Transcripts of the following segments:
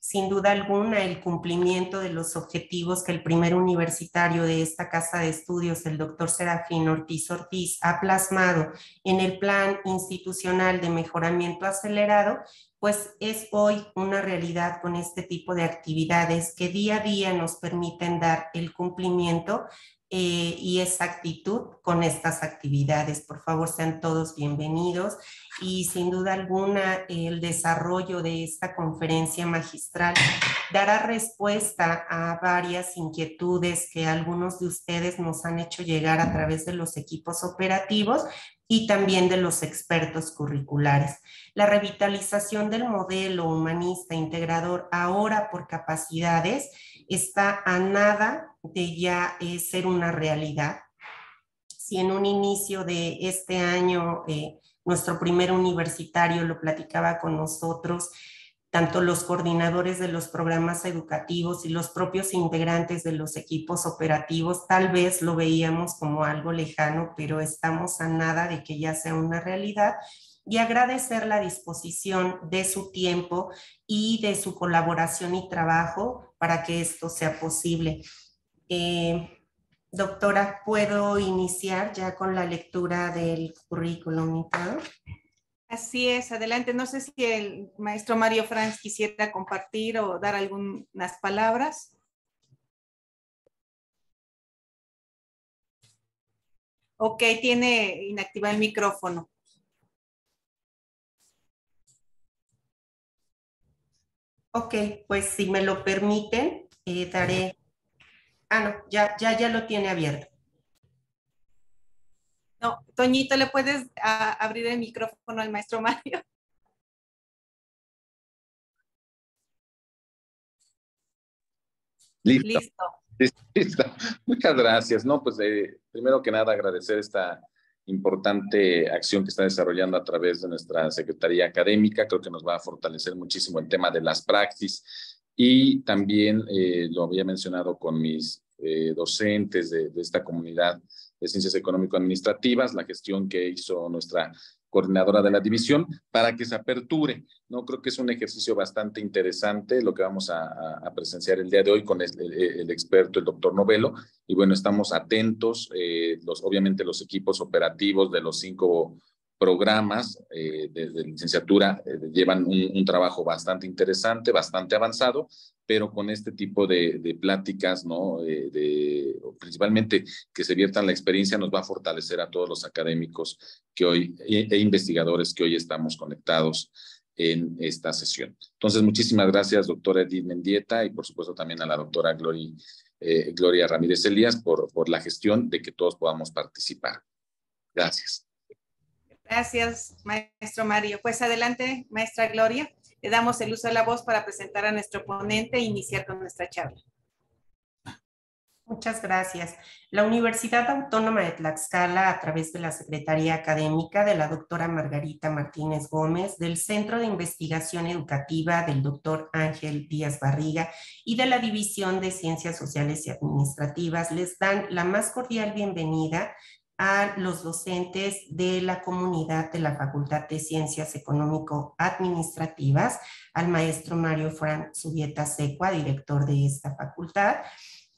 sin duda alguna el cumplimiento de los objetivos que el primer universitario de esta casa de estudios, el doctor Serafín Ortiz Ortiz, ha plasmado en el plan institucional de mejoramiento acelerado, pues es hoy una realidad con este tipo de actividades que día a día nos permiten dar el cumplimiento eh, y exactitud con estas actividades. Por favor, sean todos bienvenidos y sin duda alguna el desarrollo de esta conferencia magistral dará respuesta a varias inquietudes que algunos de ustedes nos han hecho llegar a través de los equipos operativos y también de los expertos curriculares. La revitalización del modelo humanista integrador ahora por capacidades está a nada de ya eh, ser una realidad. Si en un inicio de este año eh, nuestro primer universitario lo platicaba con nosotros, tanto los coordinadores de los programas educativos y los propios integrantes de los equipos operativos, tal vez lo veíamos como algo lejano, pero estamos a nada de que ya sea una realidad y agradecer la disposición de su tiempo y de su colaboración y trabajo para que esto sea posible. Eh, doctora, ¿puedo iniciar ya con la lectura del currículum Así es, adelante. No sé si el maestro Mario Franz quisiera compartir o dar algunas palabras. Ok, tiene inactivado el micrófono. Ok, pues si me lo permiten, eh, daré... Ah, no, ya, ya, ya lo tiene abierto. No, Toñito, ¿le puedes abrir el micrófono al maestro Mario? Listo. Listo. Muchas gracias. No, pues eh, primero que nada agradecer esta importante acción que está desarrollando a través de nuestra Secretaría Académica. Creo que nos va a fortalecer muchísimo el tema de las praxis y también eh, lo había mencionado con mis eh, docentes de, de, esta comunidad de ciencias económico-administrativas, la gestión que hizo nuestra coordinadora de la división, para que se aperture. No creo que es un ejercicio bastante interesante lo que vamos a, presenciar el día de hoy con el, experto, el doctor Novelo. Y bueno, estamos atentos, eh, los, obviamente los equipos operativos de los cinco programas eh, de, licenciatura eh, llevan un, trabajo bastante interesante, bastante avanzado, pero con este tipo de, pláticas, ¿no? Eh, de, principalmente que se viertan la experiencia, nos va a fortalecer a todos los académicos que hoy, e, e investigadores que hoy estamos conectados en esta sesión. Entonces, muchísimas gracias, doctora Edith Mendieta, y por supuesto también a la doctora Gloria, Gloria Ramírez Elías por, por la gestión de que todos podamos participar. Gracias. Gracias, maestro Mario. Pues adelante, maestra Gloria. Le damos el uso de la voz para presentar a nuestro ponente e iniciar con nuestra charla. Muchas gracias. La Universidad Autónoma de Tlaxcala, a través de la Secretaría Académica de la doctora Margarita Martínez Gómez, del Centro de Investigación Educativa del doctor Ángel Díaz Barriga y de la División de Ciencias Sociales y Administrativas, les dan la más cordial bienvenida a los docentes de la comunidad de la Facultad de Ciencias Económico-Administrativas, al maestro Mario Fran Subieta Secua, director de esta facultad,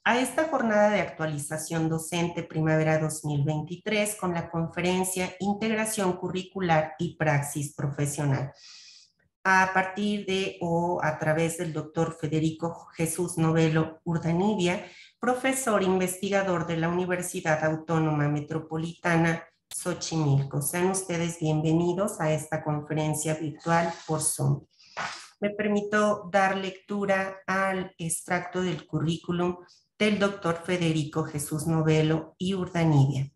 a esta jornada de actualización docente primavera 2023 con la conferencia Integración Curricular y Praxis Profesional. A partir de o a través del doctor Federico Jesús Novelo Urdanibia, profesor investigador de la Universidad Autónoma Metropolitana Xochimilco. Sean ustedes bienvenidos a esta conferencia virtual por Zoom. Me permito dar lectura al extracto del currículum del doctor Federico Jesús Novelo y Urdanibia.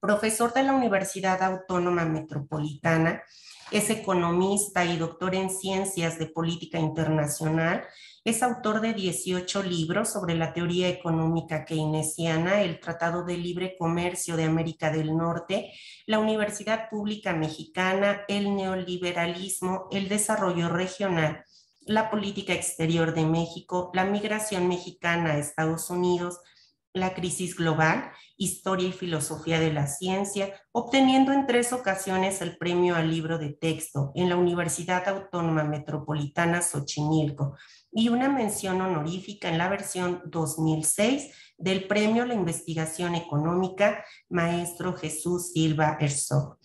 Profesor de la Universidad Autónoma Metropolitana, es economista y doctor en ciencias de política internacional es autor de 18 libros sobre la teoría económica keynesiana, el Tratado de Libre Comercio de América del Norte, la Universidad Pública Mexicana, el neoliberalismo, el desarrollo regional, la política exterior de México, la migración mexicana a Estados Unidos, la crisis global, historia y filosofía de la ciencia, obteniendo en tres ocasiones el premio al libro de texto en la Universidad Autónoma Metropolitana Xochimilco y una mención honorífica en la versión 2006 del premio la investigación económica Maestro Jesús Silva Herzog.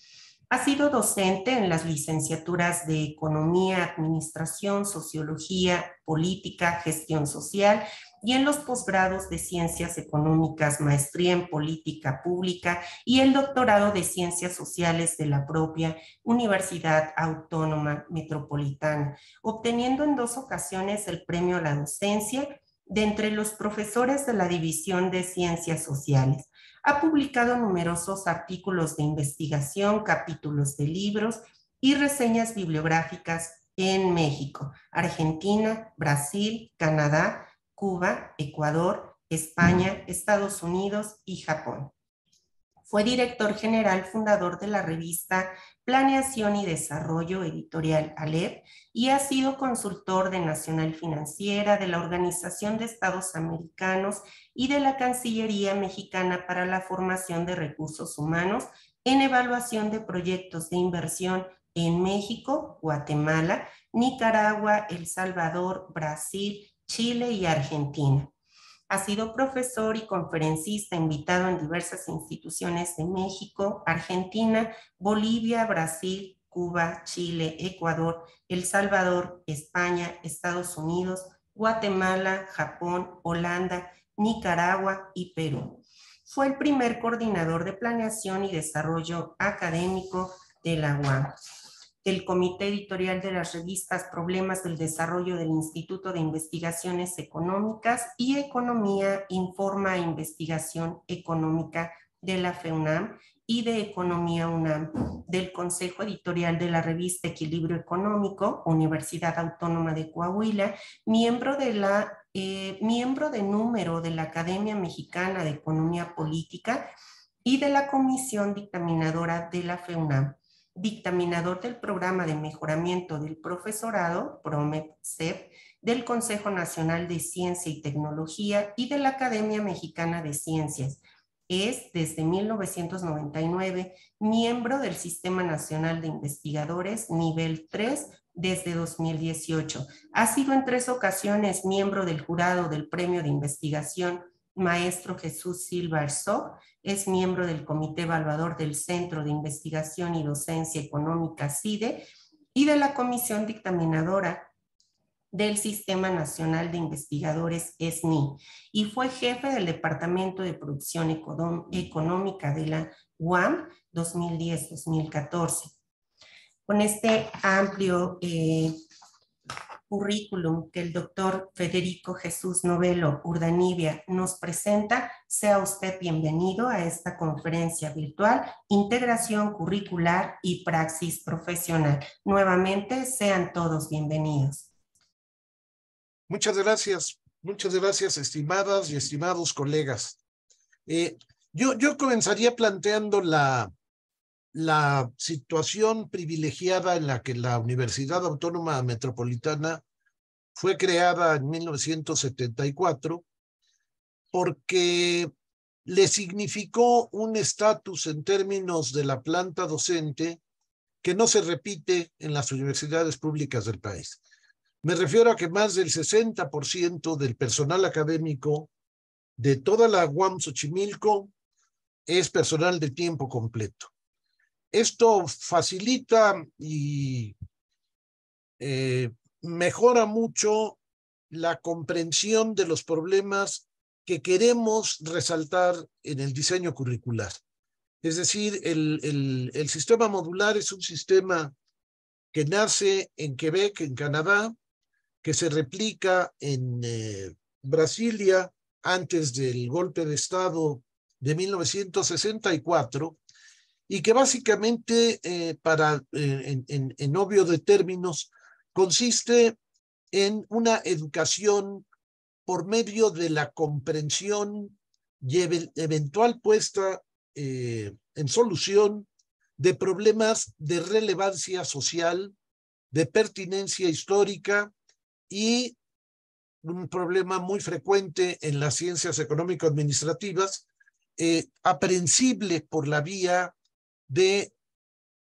Ha sido docente en las licenciaturas de Economía, Administración, Sociología, Política, Gestión Social y en los posgrados de Ciencias Económicas, Maestría en Política Pública y el doctorado de Ciencias Sociales de la propia Universidad Autónoma Metropolitana, obteniendo en dos ocasiones el premio a la docencia de entre los profesores de la División de Ciencias Sociales. Ha publicado numerosos artículos de investigación, capítulos de libros y reseñas bibliográficas en México, Argentina, Brasil, Canadá, Cuba, Ecuador, España, Estados Unidos y Japón. Fue director general fundador de la revista Planeación y Desarrollo Editorial ALEP y ha sido consultor de Nacional Financiera, de la Organización de Estados Americanos y de la Cancillería Mexicana para la Formación de Recursos Humanos en evaluación de proyectos de inversión en México, Guatemala, Nicaragua, El Salvador, Brasil, Chile y Argentina. Ha sido profesor y conferencista invitado en diversas instituciones de México, Argentina, Bolivia, Brasil, Cuba, Chile, Ecuador, El Salvador, España, Estados Unidos, Guatemala, Japón, Holanda, Nicaragua y Perú. Fue el primer coordinador de planeación y desarrollo académico de la UAM del Comité Editorial de las revistas Problemas del Desarrollo del Instituto de Investigaciones Económicas y Economía Informa e Investigación Económica de la FEUNAM y de Economía UNAM, del Consejo Editorial de la revista Equilibrio Económico, Universidad Autónoma de Coahuila, miembro de la eh, miembro de número de la Academia Mexicana de Economía Política y de la Comisión Dictaminadora de la FEUNAM dictaminador del Programa de Mejoramiento del Profesorado, PROMEP-CEP, del Consejo Nacional de Ciencia y Tecnología y de la Academia Mexicana de Ciencias. Es, desde 1999, miembro del Sistema Nacional de Investigadores nivel 3 desde 2018. Ha sido en tres ocasiones miembro del jurado del Premio de Investigación Maestro Jesús Silva Herzog es miembro del Comité Evaluador del Centro de Investigación y Docencia Económica CIDE y de la Comisión Dictaminadora del Sistema Nacional de Investigadores SNI y fue jefe del Departamento de Producción Económica de la UAM 2010-2014. Con este amplio eh, currículum que el doctor Federico Jesús Novelo Urdanibia nos presenta, sea usted bienvenido a esta conferencia virtual Integración Curricular y Praxis Profesional. Nuevamente, sean todos bienvenidos. Muchas gracias, muchas gracias, estimadas y estimados colegas. Eh, yo, yo comenzaría planteando la, la situación privilegiada en la que la Universidad Autónoma Metropolitana fue creada en 1974 porque le significó un estatus en términos de la planta docente que no se repite en las universidades públicas del país. Me refiero a que más del 60% del personal académico de toda la UAM Xochimilco es personal de tiempo completo. Esto facilita y eh, mejora mucho la comprensión de los problemas que queremos resaltar en el diseño curricular. Es decir, el, el, sistema modular es un sistema que nace en Quebec, en Canadá, que se replica en eh, Brasilia antes del golpe de Estado de 1964 y que básicamente, eh, para, eh, en, obvio de términos, consiste en una educación por medio de la comprensión y eventual puesta eh, en solución de problemas de relevancia social, de pertinencia histórica y un problema muy frecuente en las ciencias económico-administrativas, aprensible por la vía de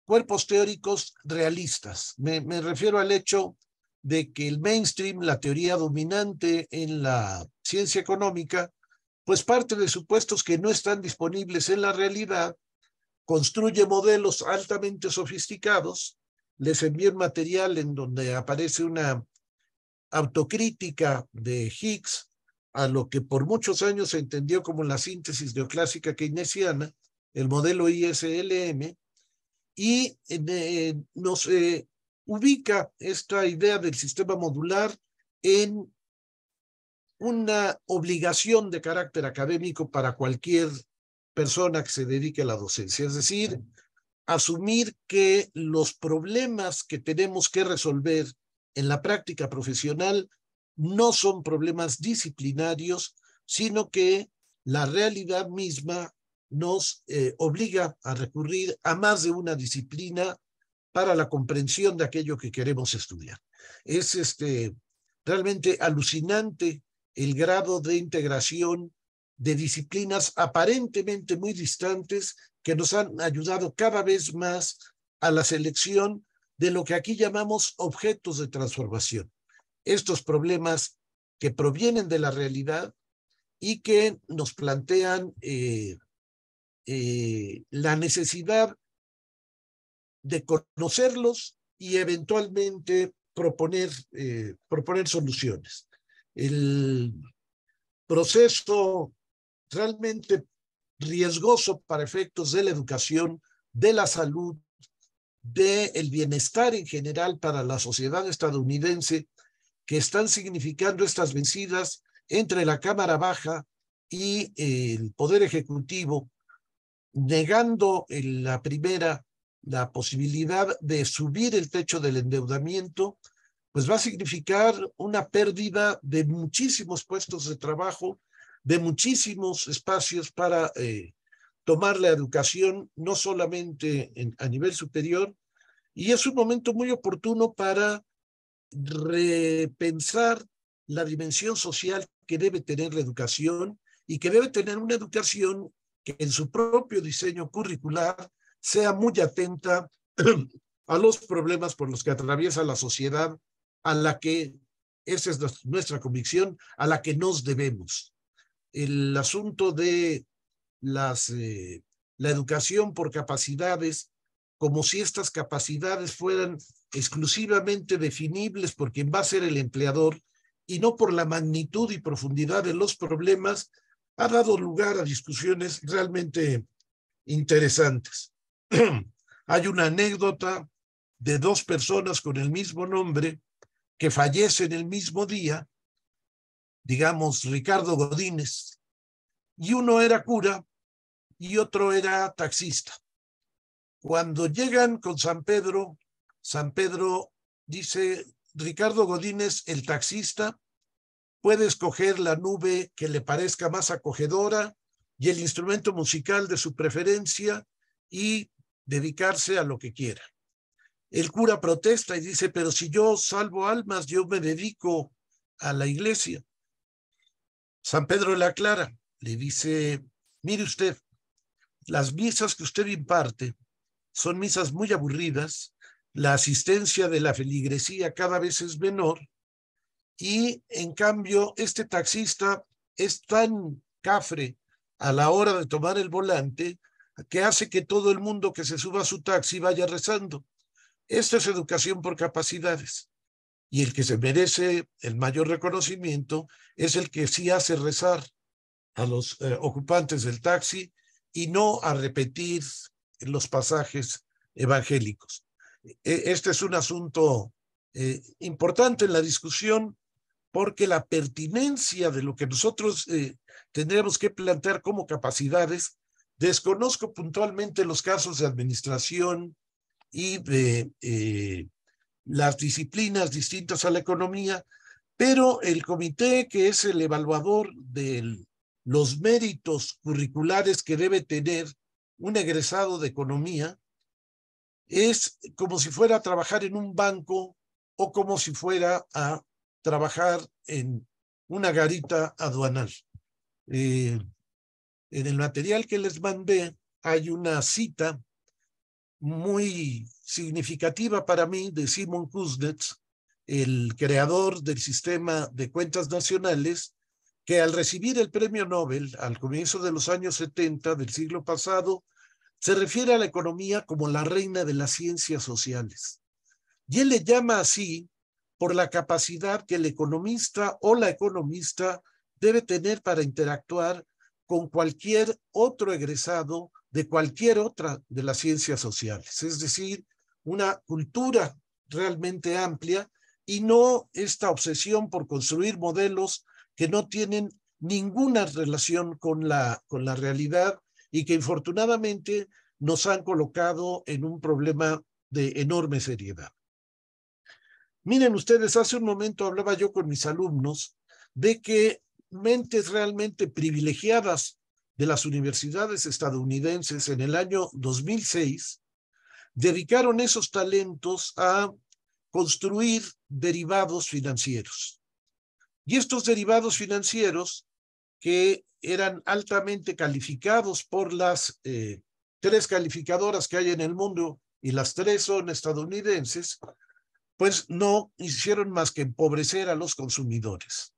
cuerpos teóricos realistas. Me, me refiero al hecho de que el mainstream, la teoría dominante en la ciencia económica, pues parte de supuestos que no están disponibles en la realidad, construye modelos altamente sofisticados, les envía un material en donde aparece una autocrítica de Higgs a lo que por muchos años se entendió como la síntesis neoclásica keynesiana, el modelo ISLM, y eh, nos eh, ubica esta idea del sistema modular en una obligación de carácter académico para cualquier persona que se dedique a la docencia, es decir, asumir que los problemas que tenemos que resolver en la práctica profesional no son problemas disciplinarios, sino que la realidad misma nos eh, obliga a recurrir a más de una disciplina para la comprensión de aquello que queremos estudiar. Es este, realmente alucinante el grado de integración de disciplinas aparentemente muy distantes que nos han ayudado cada vez más a la selección de lo que aquí llamamos objetos de transformación. Estos problemas que provienen de la realidad y que nos plantean eh, eh, la necesidad de conocerlos y eventualmente proponer, eh, proponer soluciones. El proceso realmente riesgoso para efectos de la educación, de la salud, del bienestar en general para la sociedad estadounidense que están significando estas vencidas entre la Cámara Baja y el Poder Ejecutivo, negando en la primera la posibilidad de subir el techo del endeudamiento, pues va a significar una pérdida de muchísimos puestos de trabajo, de muchísimos espacios para eh, tomar la educación, no solamente a nivel superior, y es un momento muy oportuno para repensar la dimensión social que debe tener la educación y que debe tener una educación que en su propio diseño curricular sea muy atenta a los problemas por los que atraviesa la sociedad, a la que, esa es nuestra convicción, a la que nos debemos. El asunto de eh, la educación por capacidades, como si estas capacidades fueran exclusivamente definibles por quien va a ser el empleador y no por la magnitud y profundidad de los problemas, ha dado lugar a discusiones realmente interesantes. Hay una anécdota de dos personas con el mismo nombre que fallecen el mismo día, digamos Ricardo Godínez, y uno era cura y otro era taxista. Cuando llegan con San Pedro, San Pedro dice, Ricardo Godínez, el taxista, puede escoger la nube que le parezca más acogedora y el instrumento musical de su preferencia y dedicarse a lo que quiera. El cura protesta y dice, pero si yo salvo almas, yo me dedico a la iglesia. San Pedro le aclara, le dice, mire usted, las misas que usted imparte son misas muy aburridas, la asistencia de la feligresía cada vez es menor y en cambio este taxista es tan cafre a la hora de tomar el volante que hace que todo el mundo que se suba a su taxi vaya rezando. Esta es educación por capacidades. Y el que se merece el mayor reconocimiento es el que sí hace rezar a los eh, ocupantes del taxi y no a repetir los pasajes evangélicos. E, este es un asunto eh, importante en la discusión porque la pertinencia de lo que nosotros eh, tendríamos que plantear como capacidades, desconozco puntualmente los casos de administración y de eh, las disciplinas distintas a la economía, pero el comité que es el evaluador de los méritos curriculares que debe tener un egresado de economía, es como si fuera a trabajar en un banco o como si fuera a trabajar en una garita aduanal. Eh, en el material que les mandé hay una cita muy significativa para mí de Simon Kuznets, el creador del sistema de cuentas nacionales, que al recibir el premio Nobel al comienzo de los años 70 del siglo pasado, se refiere a la economía como la reina de las ciencias sociales. Y él le llama así por la capacidad que el economista o la economista debe tener para interactuar con cualquier otro egresado de cualquier otra de las ciencias sociales, es decir, una cultura realmente amplia y no esta obsesión por construir modelos que no tienen ninguna relación con la, con la realidad y que infortunadamente nos han colocado en un problema de enorme seriedad. Miren ustedes, hace un momento hablaba yo con mis alumnos de que mentes realmente privilegiadas de las universidades estadounidenses en el año 2006 dedicaron esos talentos a construir derivados financieros. Y estos derivados financieros, que eran altamente calificados por las eh, tres calificadoras que hay en el mundo, y las tres son estadounidenses, pues no hicieron más que empobrecer a los consumidores.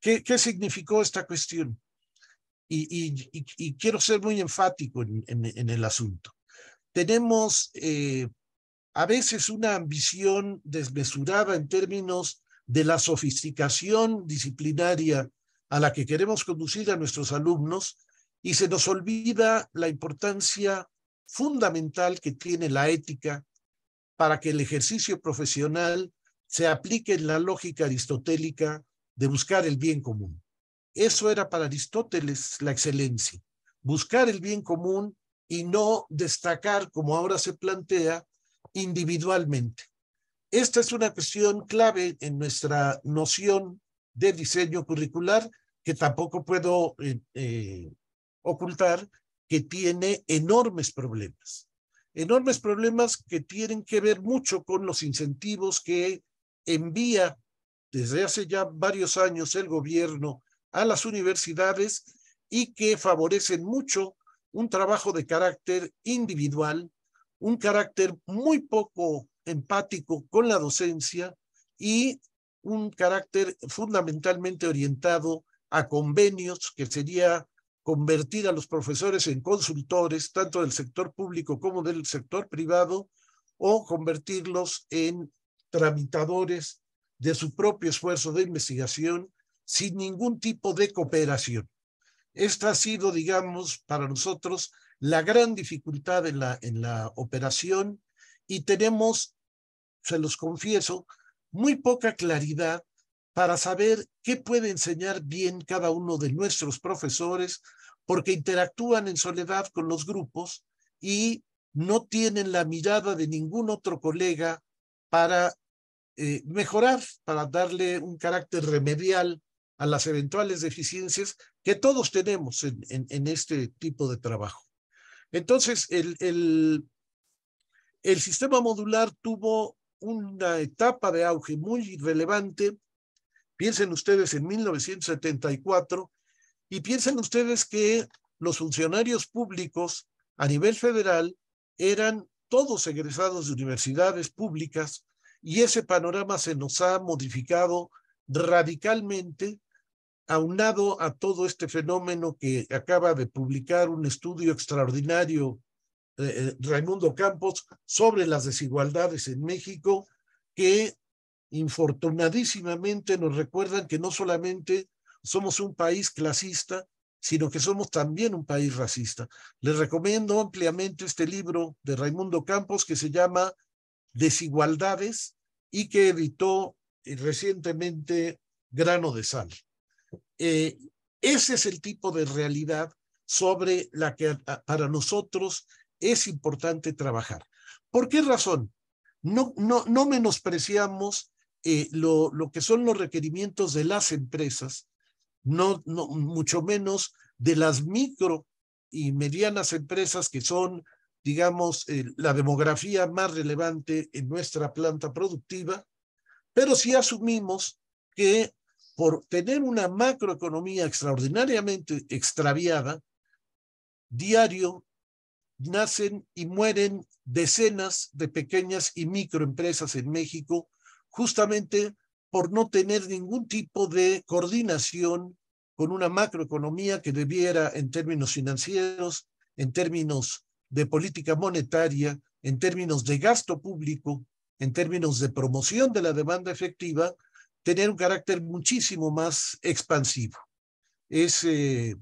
¿Qué, significó esta cuestión? Y, quiero ser muy enfático en, en, el asunto. Tenemos eh, a veces una ambición desmesurada en términos de la sofisticación disciplinaria a la que queremos conducir a nuestros alumnos y se nos olvida la importancia fundamental que tiene la ética para que el ejercicio profesional se aplique en la lógica aristotélica de buscar el bien común. Eso era para Aristóteles la excelencia, buscar el bien común y no destacar, como ahora se plantea, individualmente. Esta es una cuestión clave en nuestra noción de diseño curricular que tampoco puedo eh, eh, ocultar que tiene enormes problemas. Enormes problemas que tienen que ver mucho con los incentivos que envía desde hace ya varios años el gobierno a las universidades y que favorecen mucho un trabajo de carácter individual, un carácter muy poco empático con la docencia y un carácter fundamentalmente orientado a convenios, que sería convertir a los profesores en consultores, tanto del sector público como del sector privado, o convertirlos en tramitadores de su propio esfuerzo de investigación sin ningún tipo de cooperación. Esta ha sido, digamos, para nosotros la gran dificultad en la, en la operación y tenemos, se los confieso, muy poca claridad para saber qué puede enseñar bien cada uno de nuestros profesores, porque interactúan en soledad con los grupos y no tienen la mirada de ningún otro colega para eh, mejorar, para darle un carácter remedial a las eventuales deficiencias que todos tenemos en, este tipo de trabajo. Entonces, el, el, el sistema modular tuvo una etapa de auge muy relevante. Piensen ustedes en 1974 y piensen ustedes que los funcionarios públicos a nivel federal eran todos egresados de universidades públicas y ese panorama se nos ha modificado radicalmente aunado a todo este fenómeno que acaba de publicar un estudio extraordinario eh, eh, Raimundo Campos sobre las desigualdades en México, que infortunadísimamente nos recuerdan que no solamente somos un país clasista, sino que somos también un país racista. Les recomiendo ampliamente este libro de Raimundo Campos que se llama Desigualdades y que editó eh, recientemente Grano de Sal. Eh, ese es el tipo de realidad sobre la que para nosotros es importante trabajar. ¿Por qué razón? No, no, no menospreciamos eh, lo, lo, que son los requerimientos de las empresas, no, mucho menos de las micro y medianas empresas que son, digamos, eh, la demografía más relevante en nuestra planta productiva, pero sí asumimos que por tener una macroeconomía extraordinariamente extraviada, diario nacen y mueren decenas de pequeñas y microempresas en México, justamente por no tener ningún tipo de coordinación con una macroeconomía que debiera, en términos financieros, en términos de política monetaria, en términos de gasto público, en términos de promoción de la demanda efectiva, tener un carácter muchísimo más expansivo. Es eh,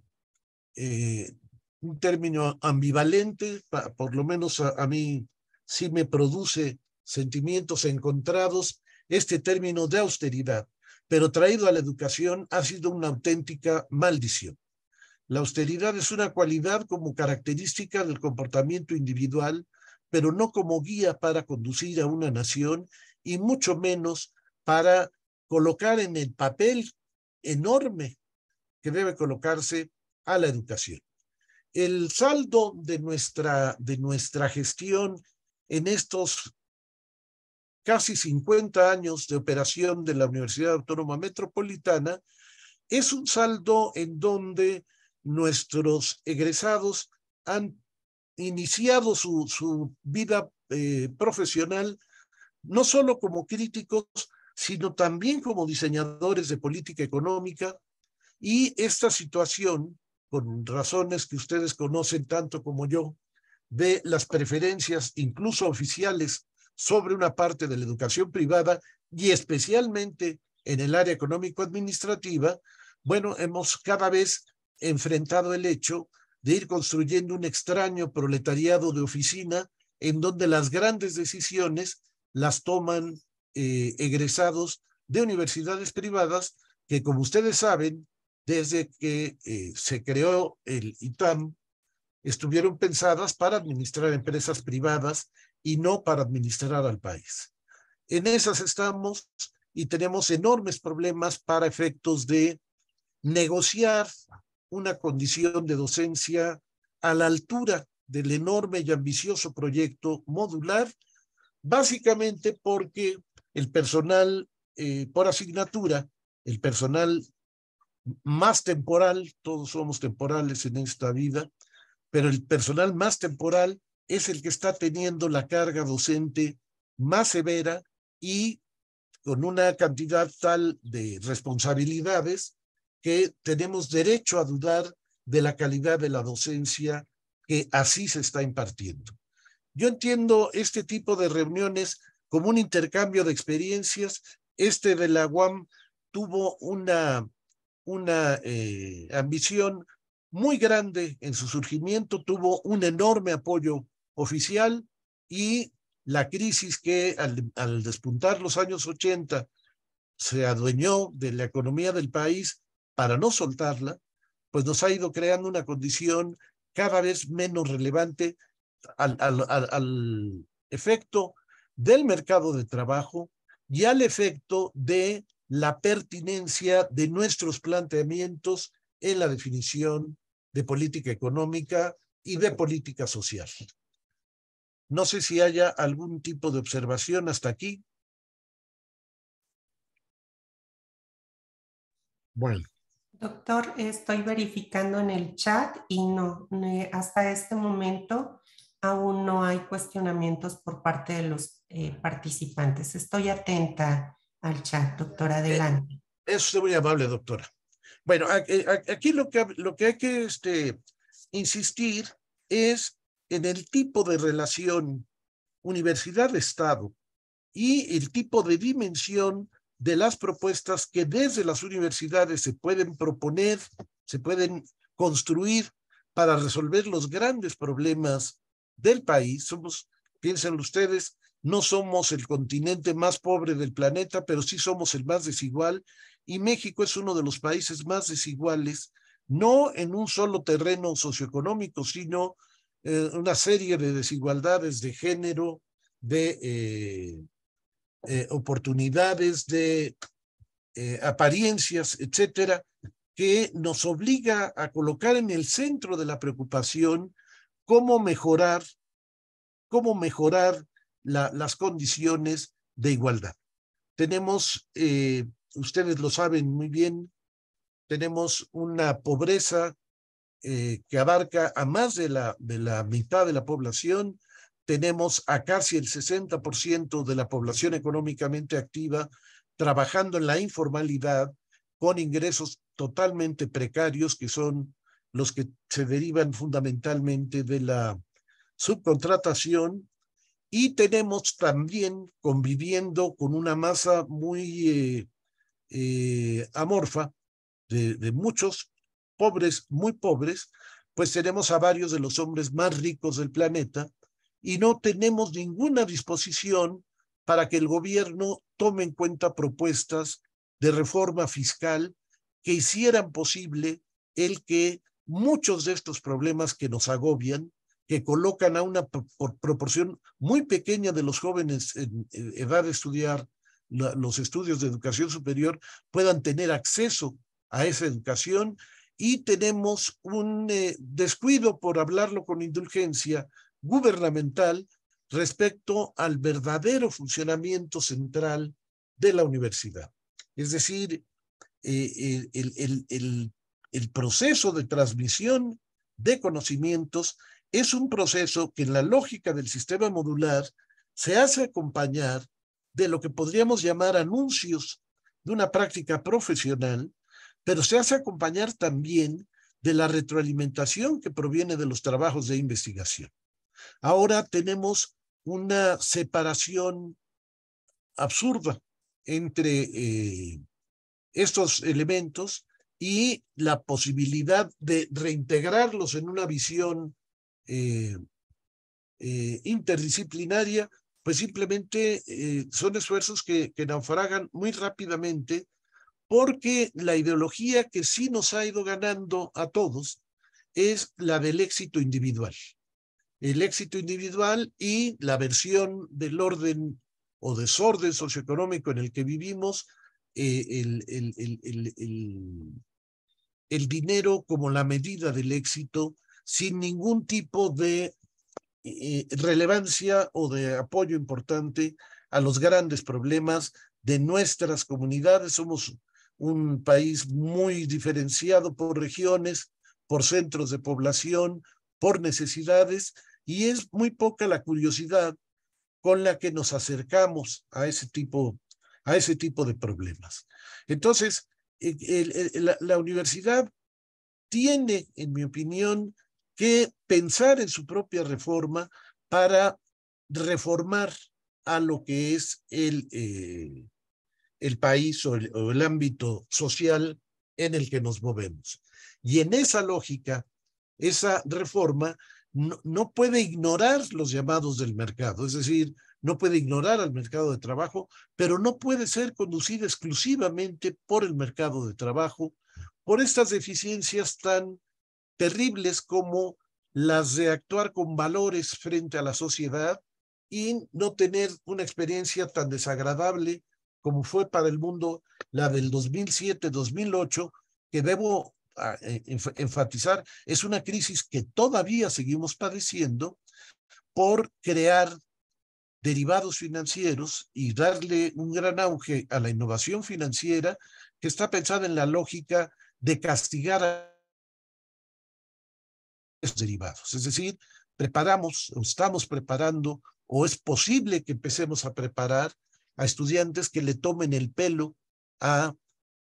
eh, un término ambivalente, por lo menos a, mí sí me produce sentimientos encontrados este término de austeridad, pero traído a la educación ha sido una auténtica maldición. La austeridad es una cualidad como característica del comportamiento individual, pero no como guía para conducir a una nación y mucho menos para colocar en el papel enorme que debe colocarse a la educación. El saldo de nuestra, de nuestra gestión en estos casi 50 años de operación de la Universidad Autónoma Metropolitana es un saldo en donde nuestros egresados han iniciado su, su vida eh, profesional no solo como críticos, sino también como diseñadores de política económica. Y esta situación con razones que ustedes conocen tanto como yo, de las preferencias, incluso oficiales, sobre una parte de la educación privada y especialmente en el área económico-administrativa, bueno, hemos cada vez enfrentado el hecho de ir construyendo un extraño proletariado de oficina en donde las grandes decisiones las toman eh, egresados de universidades privadas que, como ustedes saben, desde que eh, se creó el ITAM, estuvieron pensadas para administrar empresas privadas y no para administrar al país. En esas estamos y tenemos enormes problemas para efectos de negociar una condición de docencia a la altura del enorme y ambicioso proyecto modular, básicamente porque el personal eh, por asignatura, el personal más temporal, todos somos temporales en esta vida, pero el personal más temporal es el que está teniendo la carga docente más severa y con una cantidad tal de responsabilidades que tenemos derecho a dudar de la calidad de la docencia que así se está impartiendo. Yo entiendo este tipo de reuniones como un intercambio de experiencias. Este de la UAM tuvo una una eh, ambición muy grande en su surgimiento, tuvo un enorme apoyo oficial y la crisis que al, despuntar los años 80 se adueñó de la economía del país para no soltarla, pues nos ha ido creando una condición cada vez menos relevante al, efecto del mercado de trabajo y al efecto de la pertinencia de nuestros planteamientos en la definición de política económica y de política social. No sé si haya algún tipo de observación hasta aquí. Bueno. Doctor, estoy verificando en el chat y no, hasta este momento aún no hay cuestionamientos por parte de los eh, participantes. Estoy atenta al chat, doctora, eh, adelante. eso es muy amable, doctora. Bueno, aquí lo que, lo que hay que este, insistir es en el tipo de relación universidad-estado y el tipo de dimensión de las propuestas que desde las universidades se pueden proponer, se pueden construir para resolver los grandes problemas del país. Somos, piensen ustedes, no somos el continente más pobre del planeta, pero sí somos el más desigual y México es uno de los países más desiguales, no en un solo terreno socioeconómico, sino eh, una serie de desigualdades de género, de eh, eh, oportunidades, de apariencias, etcétera, que nos obliga a colocar en el centro de la preocupación cómo mejorar, cómo mejorar las condiciones de igualdad. Tenemos ustedes lo saben muy bien, tenemos una pobreza eh, que abarca a más de la, mitad de la población, tenemos a casi el 60% de la población económicamente activa trabajando en la informalidad con ingresos totalmente precarios que son los que se derivan fundamentalmente de la subcontratación. Y tenemos también conviviendo con una masa muy eh, eh, amorfa de muchos pobres, muy pobres, pues tenemos a varios de los hombres más ricos del planeta y no tenemos ninguna disposición para que el gobierno tome en cuenta propuestas de reforma fiscal que hicieran posible el que muchos de estos problemas que nos agobian, que colocan a una proporción muy pequeña de los jóvenes en edad de estudiar los estudios de educación superior, puedan tener acceso a esa educación y tenemos un eh, descuido, por hablarlo con indulgencia, gubernamental respecto al verdadero funcionamiento central de la universidad. Es decir, eh, el, el, el, proceso de transmisión de conocimientos es un proceso que en la lógica del sistema modular se hace acompañar de lo que podríamos llamar anuncios de una práctica profesional, pero se hace acompañar también de la retroalimentación que proviene de los trabajos de investigación. Ahora tenemos una separación absurda entre eh, estos elementos y la posibilidad de reintegrarlos en una visión eh, eh, interdisciplinaria, pues simplemente son esfuerzos que, que naufragan muy rápidamente porque la ideología que sí nos ha ido ganando a todos es la del éxito individual el éxito individual y la versión del orden o desorden socioeconómico en el que vivimos, eh, el, dinero como la medida del éxito sin ningún tipo de eh, relevancia o de apoyo importante a los grandes problemas de nuestras comunidades. Somos un país muy diferenciado por regiones, por centros de población, por necesidades, y es muy poca la curiosidad con la que nos acercamos a ese tipo, a ese tipo de problemas. Entonces, la, universidad tiene, en mi opinión, que pensar en su propia reforma para reformar a lo que es el, eh, el país o el, ámbito social en el que nos movemos. Y en esa lógica, esa reforma no, puede ignorar los llamados del mercado, es decir, no puede ignorar al mercado de trabajo, pero no puede ser conducida exclusivamente por el mercado de trabajo, por estas deficiencias tan terribles como las de actuar con valores frente a la sociedad y no tener una experiencia tan desagradable como fue para el mundo la del 2007-2008, que debo eh, enfatizar, es una crisis que todavía seguimos padeciendo por crear derivados financieros y darle un gran auge a la innovación financiera que está pensada en la lógica de castigar a esos derivados. Es decir, preparamos o estamos preparando o es posible que empecemos a preparar a estudiantes que le tomen el pelo a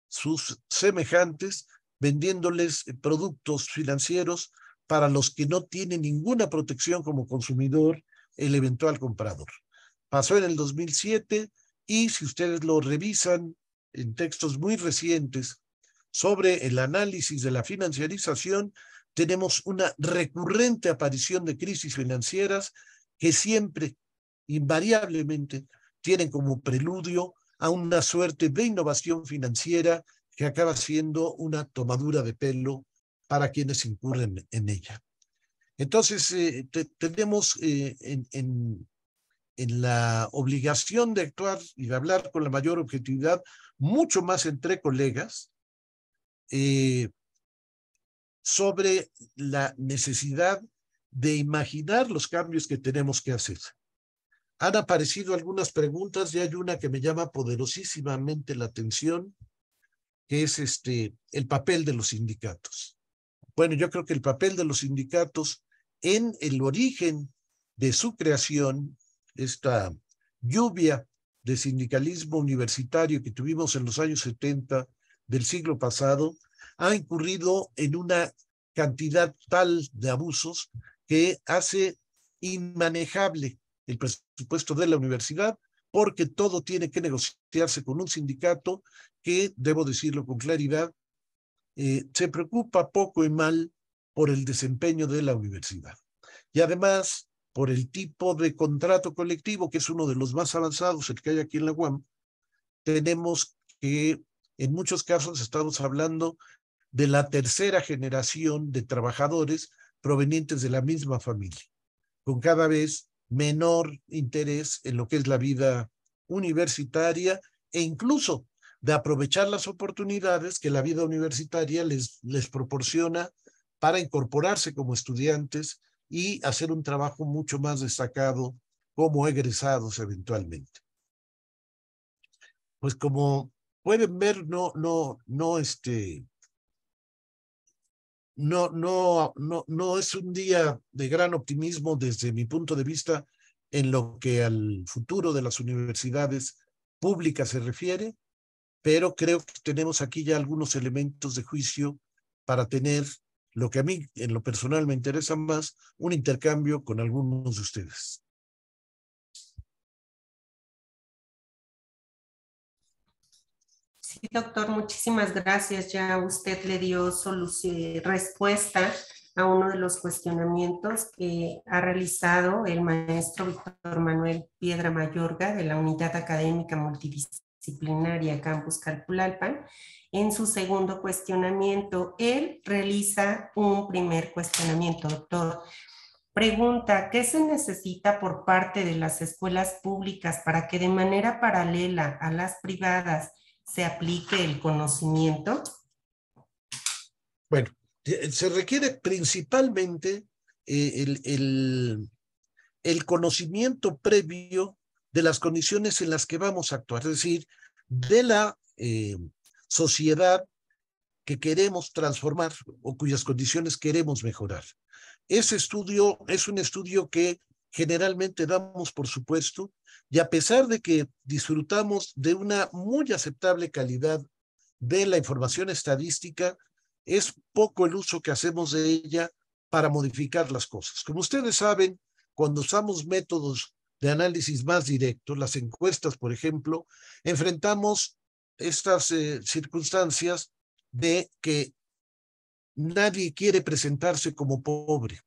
sus semejantes vendiéndoles eh, productos financieros para los que no tienen ninguna protección como consumidor el eventual comprador. Pasó en el 2007 y si ustedes lo revisan en textos muy recientes sobre el análisis de la financiarización, tenemos una recurrente aparición de crisis financieras que siempre, invariablemente, tienen como preludio a una suerte de innovación financiera que acaba siendo una tomadura de pelo para quienes incurren en ella. Entonces, eh, tenemos eh, en, la obligación de actuar y de hablar con la mayor objetividad, mucho más entre colegas, eh, sobre la necesidad de imaginar los cambios que tenemos que hacer. Han aparecido algunas preguntas y hay una que me llama poderosísimamente la atención que es este, el papel de los sindicatos. Bueno, yo creo que el papel de los sindicatos en el origen de su creación, esta lluvia de sindicalismo universitario que tuvimos en los años 70 del siglo pasado, ha incurrido en una cantidad tal de abusos que hace inmanejable el presupuesto de la universidad porque todo tiene que negociarse con un sindicato que, debo decirlo con claridad, eh, se preocupa poco y mal por el desempeño de la universidad. Y además, por el tipo de contrato colectivo, que es uno de los más avanzados, el que hay aquí en la UAM, tenemos que, en muchos casos, estamos hablando de la tercera generación de trabajadores provenientes de la misma familia, con cada vez menor interés en lo que es la vida universitaria e incluso de aprovechar las oportunidades que la vida universitaria les, les proporciona para incorporarse como estudiantes y hacer un trabajo mucho más destacado como egresados eventualmente. Pues como pueden ver, no, no, no, este, no, no, no, no es un día de gran optimismo desde mi punto de vista en lo que al futuro de las universidades públicas se refiere, pero creo que tenemos aquí ya algunos elementos de juicio para tener lo que a mí en lo personal me interesa más, un intercambio con algunos de ustedes. Sí, doctor, muchísimas gracias. Ya usted le dio respuesta a uno de los cuestionamientos que ha realizado el maestro Víctor Manuel Piedra Mayorga de la Unidad Académica Multidisciplinaria Campus Calpulalpan. En su segundo cuestionamiento, él realiza un primer cuestionamiento, doctor. Pregunta, ¿qué se necesita por parte de las escuelas públicas para que de manera paralela a las privadas se aplique el conocimiento? Bueno, se requiere principalmente eh, el, el, conocimiento previo de las condiciones en las que vamos a actuar, es decir, de la eh, sociedad que queremos transformar o cuyas condiciones queremos mejorar. Ese estudio es un estudio que generalmente damos por supuesto y a pesar de que disfrutamos de una muy aceptable calidad de la información estadística, es poco el uso que hacemos de ella para modificar las cosas. Como ustedes saben, cuando usamos métodos de análisis más directos, las encuestas, por ejemplo, enfrentamos estas eh, circunstancias de que nadie quiere presentarse como pobre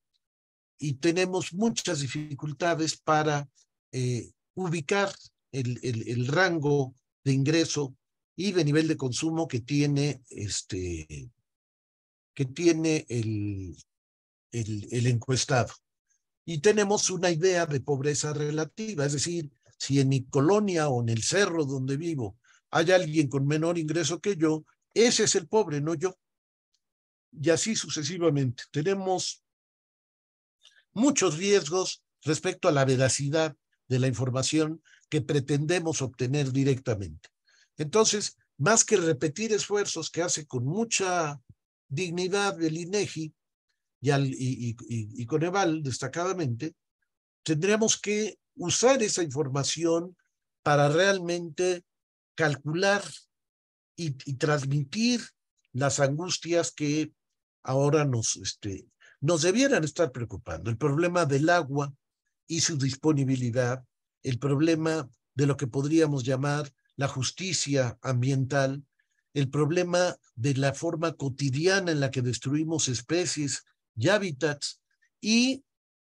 y tenemos muchas dificultades para eh, ubicar el, el, rango de ingreso y de nivel de consumo que tiene este que tiene el, el, el encuestado. Y tenemos una idea de pobreza relativa, es decir, si en mi colonia o en el cerro donde vivo hay alguien con menor ingreso que yo, ese es el pobre, no yo. Y así sucesivamente. Tenemos muchos riesgos respecto a la veracidad de la información que pretendemos obtener directamente. Entonces, más que repetir esfuerzos que hace con mucha dignidad del INEGI y, al, y, y, Coneval destacadamente, tendríamos que usar esa información para realmente calcular y, y, transmitir las angustias que ahora nos, este, nos debieran estar preocupando. El problema del agua y su disponibilidad, el problema de lo que podríamos llamar la justicia ambiental, el problema de la forma cotidiana en la que destruimos especies y hábitats y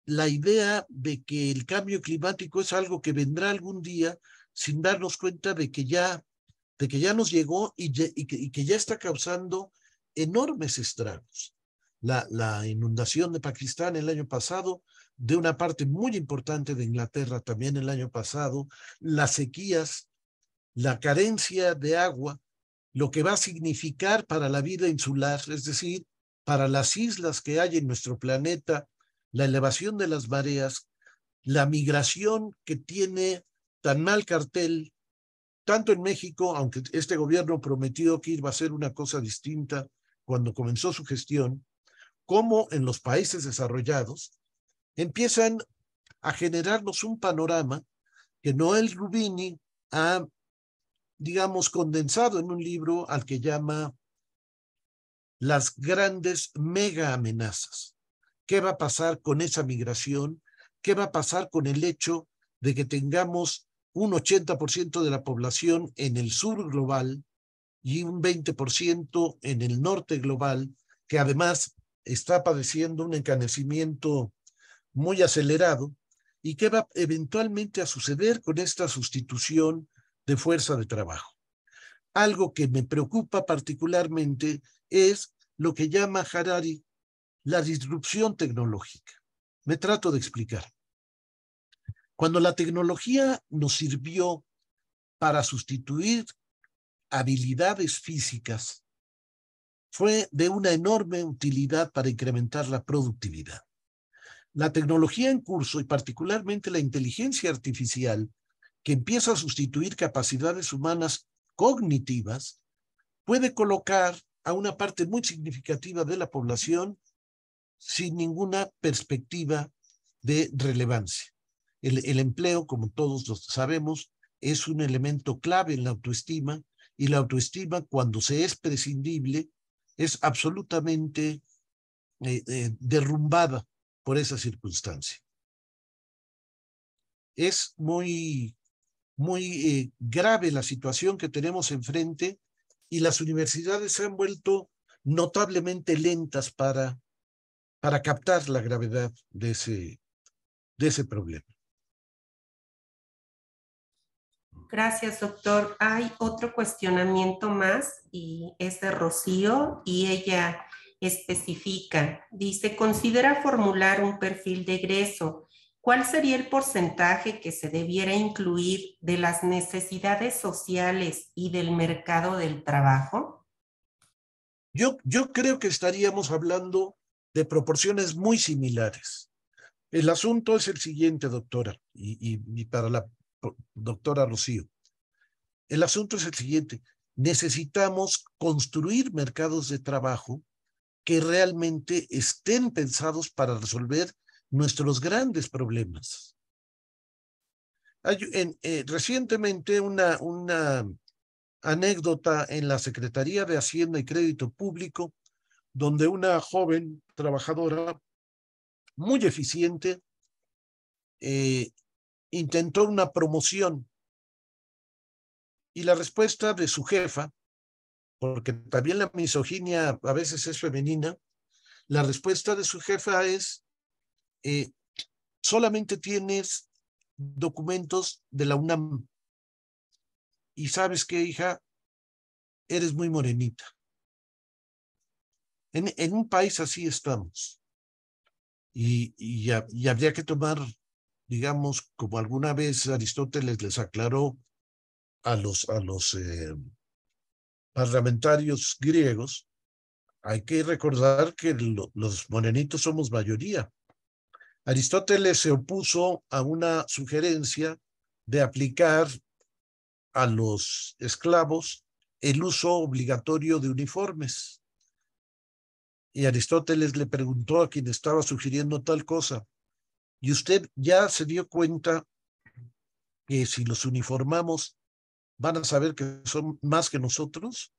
la idea de que el cambio climático es algo que vendrá algún día sin darnos cuenta de que ya, de que ya nos llegó y, y, que, y que, ya está causando enormes estragos. La, inundación de Pakistán el año pasado, de una parte muy importante de Inglaterra también el año pasado, las sequías, la carencia de agua, lo que va a significar para la vida insular, es decir, para las islas que hay en nuestro planeta, la elevación de las mareas, la migración que tiene tan mal cartel, tanto en México, aunque este gobierno prometió que iba a ser una cosa distinta cuando comenzó su gestión, como en los países desarrollados, empiezan a generarnos un panorama que Noel Rubini ha, digamos, condensado en un libro al que llama Las grandes mega amenazas. ¿Qué va a pasar con esa migración? ¿Qué va a pasar con el hecho de que tengamos un 80% de la población en el sur global y un 20% en el norte global, que además está padeciendo un encanecimiento muy acelerado y qué va eventualmente a suceder con esta sustitución de fuerza de trabajo. Algo que me preocupa particularmente es lo que llama Harari la disrupción tecnológica. Me trato de explicar. Cuando la tecnología nos sirvió para sustituir habilidades físicas, fue de una enorme utilidad para incrementar la productividad. La tecnología en curso y particularmente la inteligencia artificial, que empieza a sustituir capacidades humanas cognitivas, puede colocar a una parte muy significativa de la población sin ninguna perspectiva de relevancia. El, empleo, como todos lo sabemos, es un elemento clave en la autoestima y la autoestima, cuando se es prescindible, es absolutamente eh, eh, derrumbada por esa circunstancia. Es muy, muy eh, grave la situación que tenemos enfrente y las universidades se han vuelto notablemente lentas para, para captar la gravedad de ese, de ese problema. Gracias, doctor. Hay otro cuestionamiento más y es de Rocío y ella especifica, dice, considera formular un perfil de egreso. ¿Cuál sería el porcentaje que se debiera incluir de las necesidades sociales y del mercado del trabajo? Yo, yo creo que estaríamos hablando de proporciones muy similares. El asunto es el siguiente, doctora, y, y, y para la doctora Rocío. El asunto es el siguiente. Necesitamos construir mercados de trabajo que realmente estén pensados para resolver nuestros grandes problemas. Eh, recientemente una, una anécdota en la Secretaría de Hacienda y Crédito Público, donde una joven trabajadora muy eficiente eh, intentó una promoción y la respuesta de su jefa, porque también la misoginia a veces es femenina, la respuesta de su jefa es, eh, solamente tienes documentos de la UNAM. Y sabes qué, hija, eres muy morenita. En, en un país así estamos. Y, y, y habría que tomar digamos, como alguna vez Aristóteles les aclaró a los, a los eh, parlamentarios griegos, hay que recordar que lo, los morenitos somos mayoría. Aristóteles se opuso a una sugerencia de aplicar a los esclavos el uso obligatorio de uniformes. Y Aristóteles le preguntó a quien estaba sugiriendo tal cosa, y usted ya se dio cuenta que si los uniformamos van a saber que son más que nosotros.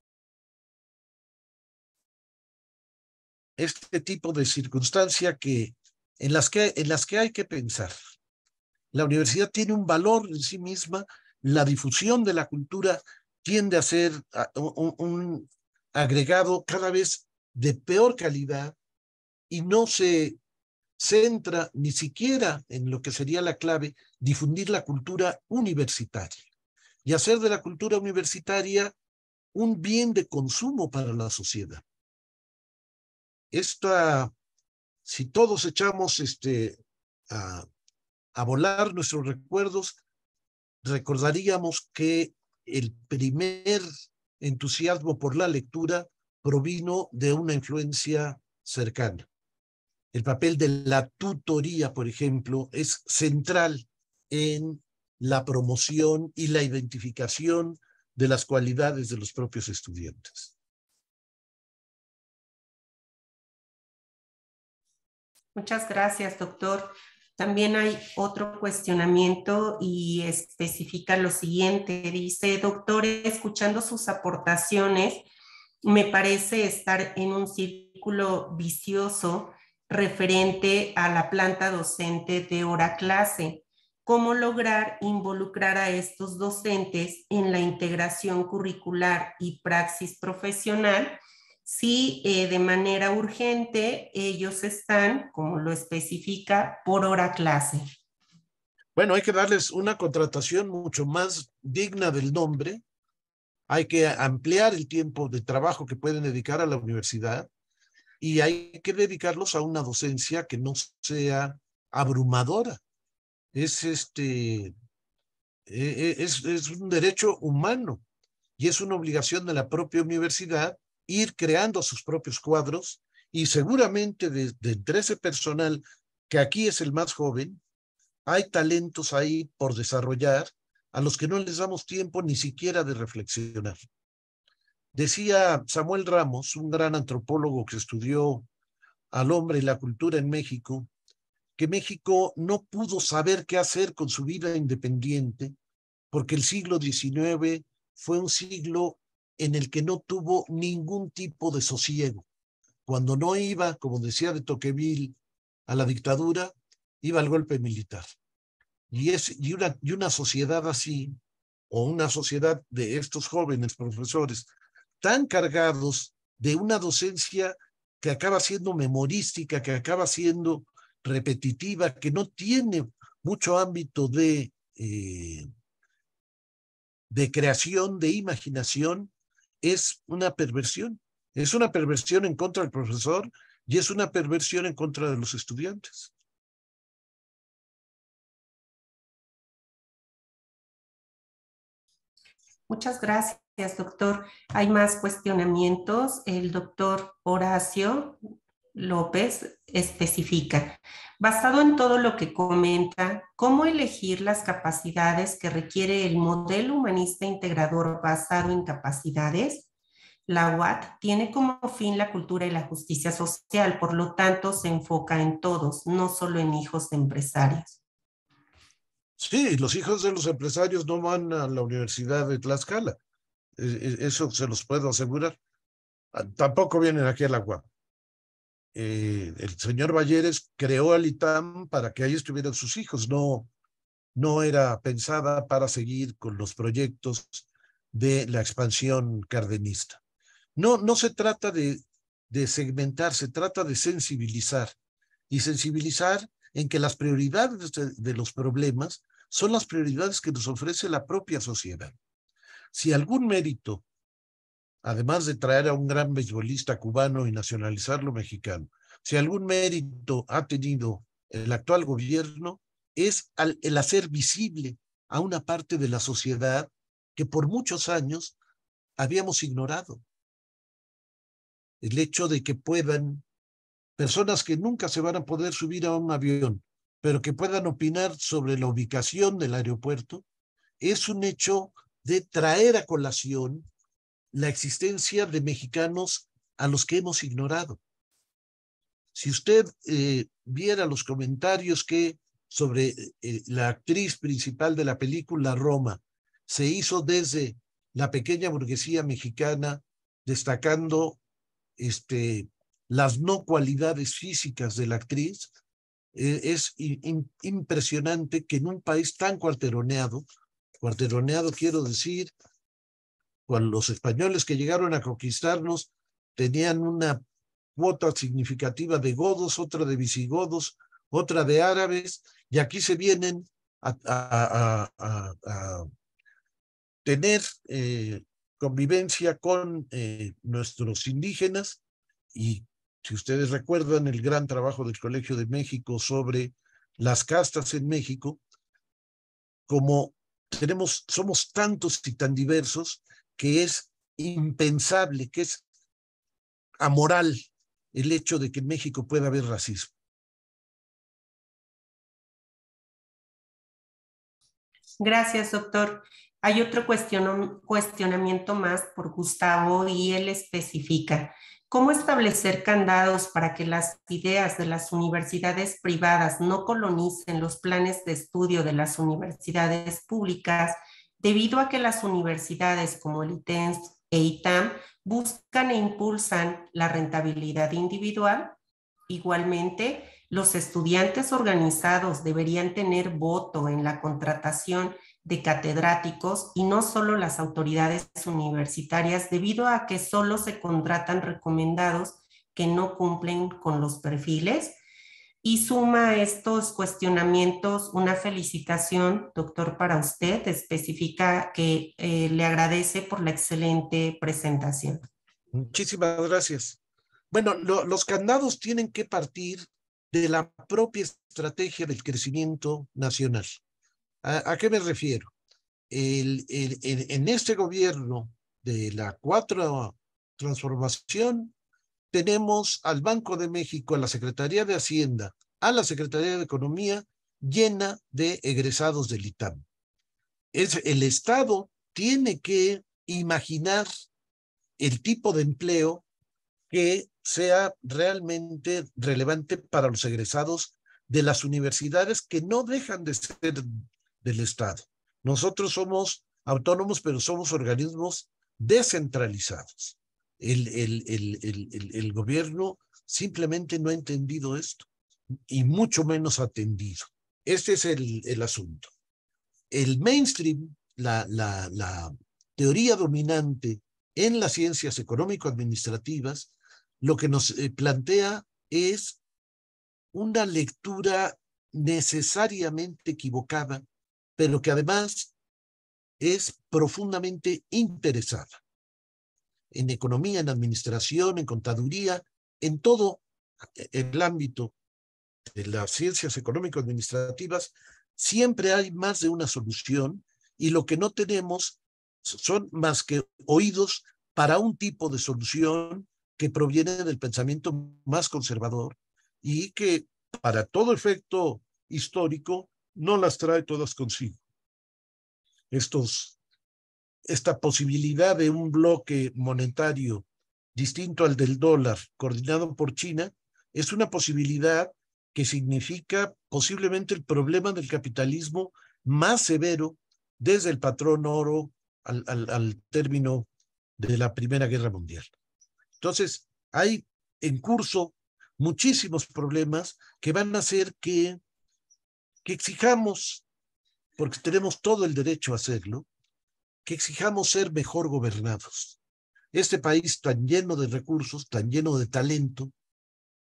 Este tipo de circunstancia que en las que en las que hay que pensar. La universidad tiene un valor en sí misma, la difusión de la cultura tiende a ser un, un agregado cada vez de peor calidad y no se centra ni siquiera en lo que sería la clave, difundir la cultura universitaria y hacer de la cultura universitaria un bien de consumo para la sociedad. Esta, si todos echamos este, a, a volar nuestros recuerdos, recordaríamos que el primer entusiasmo por la lectura provino de una influencia cercana. El papel de la tutoría, por ejemplo, es central en la promoción y la identificación de las cualidades de los propios estudiantes. Muchas gracias, doctor. También hay otro cuestionamiento y especifica lo siguiente. Dice, doctor, escuchando sus aportaciones, me parece estar en un círculo vicioso referente a la planta docente de hora clase. ¿Cómo lograr involucrar a estos docentes en la integración curricular y praxis profesional? si eh, de manera urgente ellos están, como lo especifica, por hora clase. Bueno, hay que darles una contratación mucho más digna del nombre. Hay que ampliar el tiempo de trabajo que pueden dedicar a la universidad y hay que dedicarlos a una docencia que no sea abrumadora. Es este e, e, es, es un derecho humano y es una obligación de la propia universidad ir creando sus propios cuadros y seguramente de, entre ese personal, que aquí es el más joven, hay talentos ahí por desarrollar a los que no les damos tiempo ni siquiera de reflexionar. Decía Samuel Ramos, un gran antropólogo que estudió al hombre y la cultura en México, que México no pudo saber qué hacer con su vida independiente porque el siglo XIX fue un siglo en el que no tuvo ningún tipo de sosiego. Cuando no iba, como decía de Toqueville, a la dictadura, iba al golpe militar. Y, es, y, una, y una sociedad así, o una sociedad de estos jóvenes profesores, tan cargados de una docencia que acaba siendo memorística, que acaba siendo repetitiva, que no tiene mucho ámbito de, eh, de creación, de imaginación, es una perversión. Es una perversión en contra del profesor y es una perversión en contra de los estudiantes. Muchas gracias, doctor. Hay más cuestionamientos. El doctor Horacio López especifica, basado en todo lo que comenta, ¿cómo elegir las capacidades que requiere el modelo humanista integrador basado en capacidades? La UAT tiene como fin la cultura y la justicia social, por lo tanto se enfoca en todos, no solo en hijos de empresarios. Sí, los hijos de los empresarios no van a la Universidad de Tlaxcala. E, e, eso se los puedo asegurar. Ah, tampoco vienen aquí a la. Eh, el señor Valleres creó al ITAM para que ahí estuvieran sus hijos, no, no era pensada para seguir con los proyectos de la expansión cardenista. No, no se trata de, de segmentar, se trata de sensibilizar y sensibilizar en que las prioridades de los problemas son las prioridades que nos ofrece la propia sociedad. Si algún mérito además de traer a un gran beisbolista cubano y nacionalizarlo mexicano, si algún mérito ha tenido el actual gobierno, es el hacer visible a una parte de la sociedad que por muchos años habíamos ignorado. El hecho de que puedan personas que nunca se van a poder subir a un avión, pero que puedan opinar sobre la ubicación del aeropuerto, es un hecho de traer a colación la existencia de mexicanos a los que hemos ignorado. Si usted eh, viera los comentarios que sobre eh, la actriz principal de la película Roma se hizo desde la pequeña burguesía mexicana, destacando este, las no cualidades físicas de la actriz, es impresionante que en un país tan cuarteroneado, cuarteroneado quiero decir cuando los españoles que llegaron a conquistarnos tenían una cuota significativa de godos, otra de visigodos, otra de árabes, y aquí se vienen a, tener eh, convivencia con eh, nuestros indígenas y si ustedes recuerdan el gran trabajo del Colegio de México sobre las castas en México, como tenemos, somos tantos y tan diversos, que es impensable, que es amoral el hecho de que en México pueda haber racismo. Gracias, doctor. Hay otro cuestionamiento más por Gustavo y él especifica, ¿cómo establecer candados para que las ideas de las universidades privadas no colonicen los planes de estudio de las universidades públicas debido a que las universidades como el ITENS e ITAM buscan e impulsan la rentabilidad individual? Igualmente, los estudiantes organizados deberían tener voto en la contratación de catedráticos y no solo las autoridades universitarias debido a que solo se contratan recomendados que no cumplen con los perfiles. Y suma a estos cuestionamientos una felicitación, doctor, para usted. Especifica que eh, le agradece por la excelente presentación. Muchísimas gracias. Bueno, los candados tienen que partir de la propia estrategia del crecimiento nacional. ¿A, qué me refiero? En este gobierno de la cuatro transformación, tenemos al Banco de México, a la Secretaría de Hacienda, a la Secretaría de Economía, llena de egresados del ITAM. Es, el Estado tiene que imaginar el tipo de empleo que sea realmente relevante para los egresados de las universidades que no dejan de ser del Estado. Nosotros somos autónomos, pero somos organismos descentralizados. El, gobierno simplemente no ha entendido esto y mucho menos atendido. Este es el, asunto. El mainstream, la, la, la teoría dominante en las ciencias económico-administrativas, lo que nos eh, plantea es una lectura necesariamente equivocada pero que además es profundamente interesada en economía, en administración, en contaduría, en todo el ámbito de las ciencias económico-administrativas, siempre hay más de una solución y lo que no tenemos son más que oídos para un tipo de solución que proviene del pensamiento más conservador y que para todo efecto histórico no las trae todas consigo. Estos, esta posibilidad de un bloque monetario distinto al del dólar, coordinado por China, es una posibilidad que significa posiblemente el problema del capitalismo más severo desde el patrón oro al, al, al término de la Primera Guerra Mundial. Entonces, hay en curso muchísimos problemas que van a hacer que que exijamos, porque tenemos todo el derecho a hacerlo, que exijamos ser mejor gobernados. Este país tan lleno de recursos, tan lleno de talento,